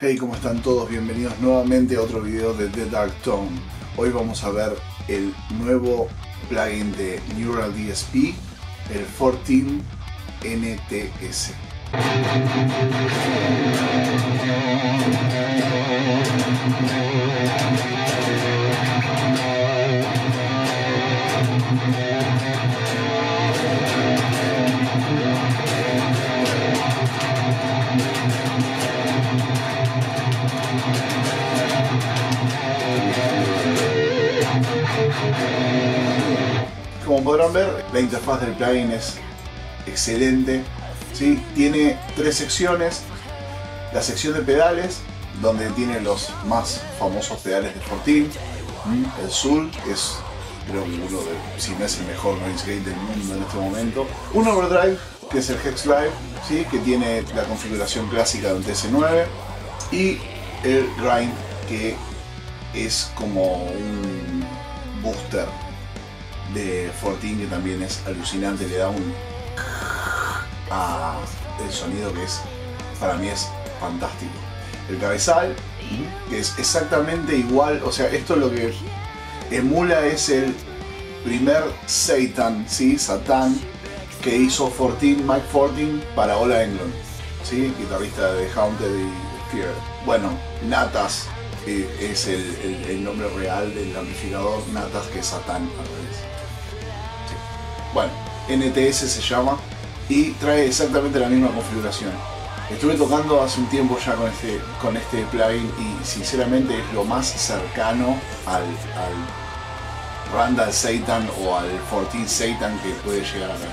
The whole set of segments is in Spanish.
Hey, ¿cómo están todos? Bienvenidos nuevamente a otro video de The Dark Tone. Hoy vamos a ver el nuevo plugin de Neural DSP, el 14 NTS. Como podrán ver, la interfaz del plugin es excelente. ¿sí? Tiene tres secciones. La sección de pedales, donde tiene los más famosos pedales de Fortin. El Soul, que es creo que uno de, si no es el mejor noise gate del mundo en este momento. Un Overdrive, que es el Hex Live, ¿sí? que tiene la configuración clásica de un TS9. Y el Grind, que es como un booster de Fortin que también es alucinante, le da un a el sonido que es para mí es fantástico. El cabezal, que es exactamente igual, o sea, esto lo que emula es el primer Satan, ¿sí? Satan que hizo Fortin, Mike Fortin para Ola Englund, ¿sí? guitarrista de Haunted y Bueno, Natas es el, nombre real del amplificador, Natas que es Satan al revés. Bueno, NTS se llama y trae exactamente la misma configuración. Estuve tocando hace un tiempo ya con este, con este plugin y sinceramente es lo más cercano al, al Randall Satan o al 14 Satan que puede llegar a ver.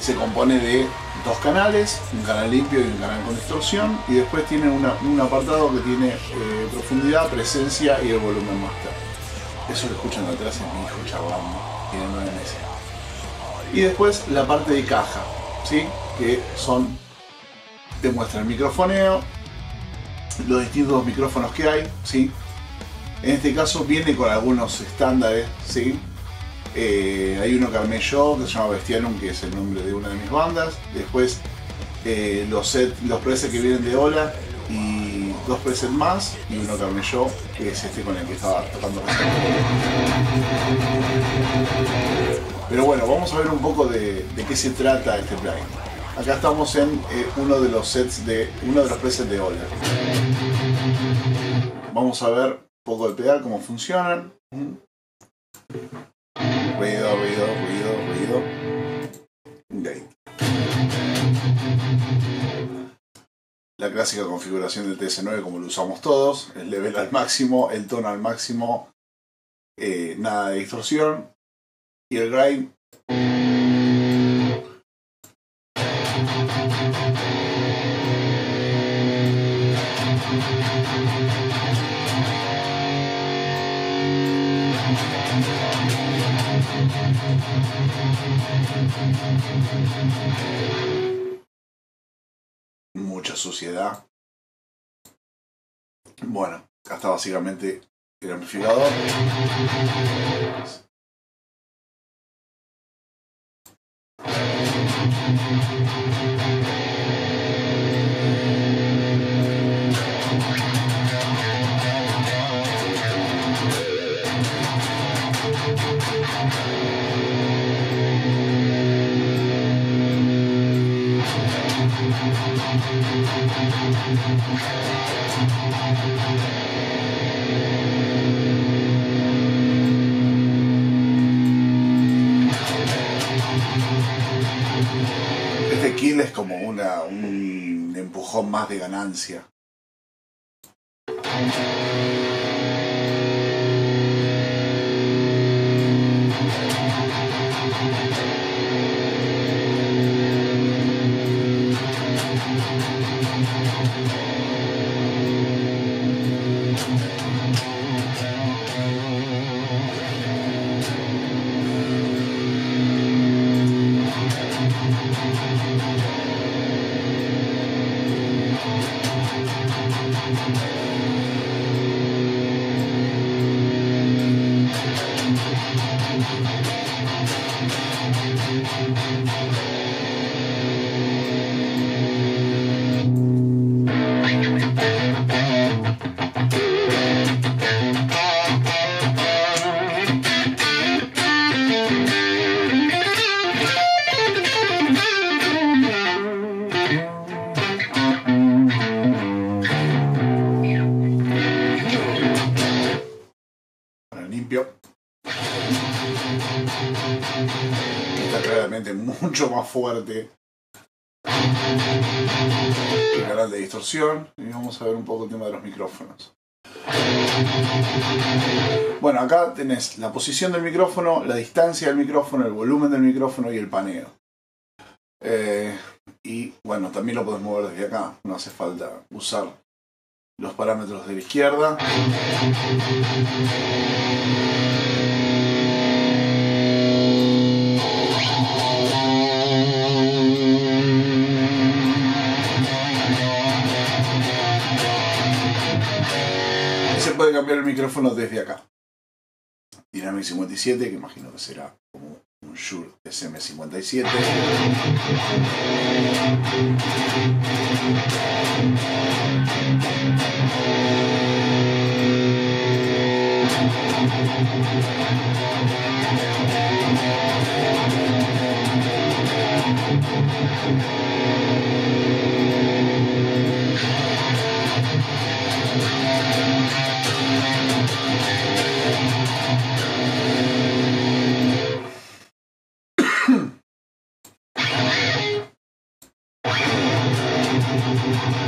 Se compone de dos canales, un canal limpio y un canal con distorsión y después tiene una- un apartado que tiene eh, profundidad, presencia y el volumen master. Eso que escuchan atrás es mi hijo charlando, tiene nueve meses. Y después la parte de caja, ¿sí? que son, te muestra el microfoneo, los distintos micrófonos que hay, ¿sí? En este caso viene con algunos estándares, ¿sí? Eh, hay uno que yo, que se llama Bestialum, que es el nombre de una de mis bandas. Después eh, los, set, los presets que vienen de Ola y dos presets más y uno que yo, que es este con el que estaba tocando. Pero bueno, vamos a ver un poco de, de qué se trata este plugin. Acá estamos en eh, uno de los sets de uno de los presets de Ola. Vamos a ver un poco el pedal, cómo funcionan. Ruido, ruido, ruido, ruido. La clásica configuración del TS9 como lo usamos todos. El level al máximo, el tono al máximo. eh, nada de distorsión. Y el grind mucha suciedad. Bueno, acá está básicamente el amplificador. Este kill es como una, un empujón más de ganancia. Está claramente mucho más fuerte. El canal de distorsión. Y vamos a ver un poco el tema de los micrófonos. Bueno, acá tenés la posición del micrófono, la distancia del micrófono, el volumen del micrófono y el paneo. Eh, y bueno, también lo podés mover desde acá, no hace falta usar los parámetros de la izquierda. Se puede cambiar el micrófono desde acá. Dynamic 57, que imagino que será como un Shure SM57. Sí.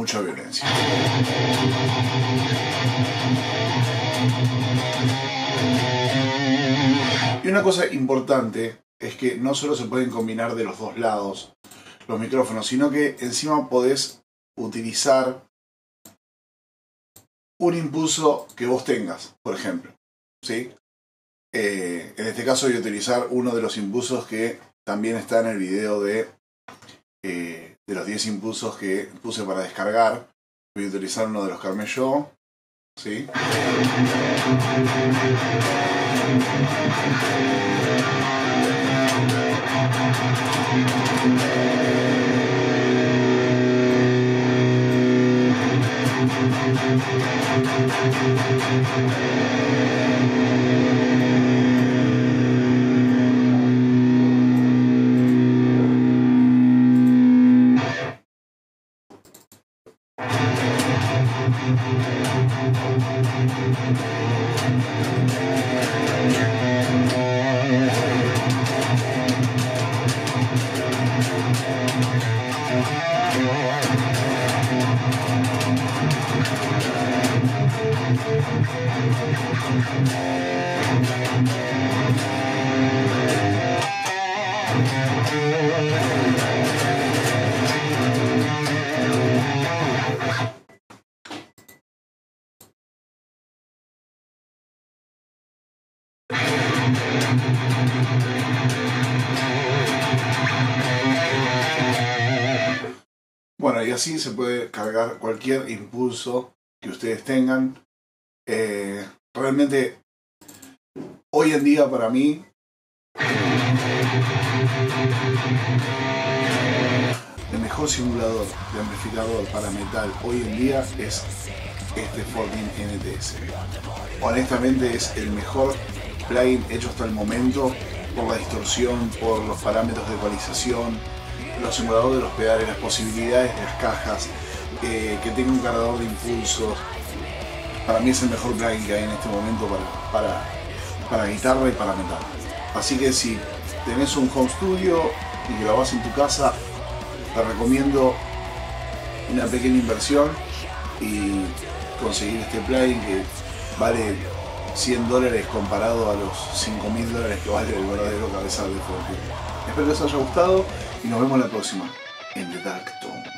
Mucha violencia. Y una cosa importante es que no solo se pueden combinar de los dos lados los micrófonos, sino que encima podés utilizar un impulso que vos tengas, por ejemplo. ¿sí? Eh, en este caso voy a utilizar uno de los impulsos que también está en el video de, eh, de los 10 impulsos que puse para descargar. Voy a utilizar uno de los que. ¿sí? Bueno, y así se puede cargar cualquier impulso que ustedes tengan. Eh, realmente, hoy en día para mí, el mejor simulador de amplificador para metal hoy en día es este 14 NTS. Honestamente es el mejor plugin hecho hasta el momento por la distorsión, por los parámetros de ecualización, los simuladores de los pedales, las posibilidades de las cajas, eh, que tenga un cargador de impulsos. Para mí es el mejor plugin que hay en este momento para, para, para guitarra y para metal. Así que si tenés un home studio y grabás en tu casa, te recomiendo una pequeña inversión y conseguir este plugin que vale 100 dólares comparado a los 5 mil dólares que vale el verdadero cabezal de Fortune. Espero que les haya gustado y nos vemos la próxima en The Dark Tone.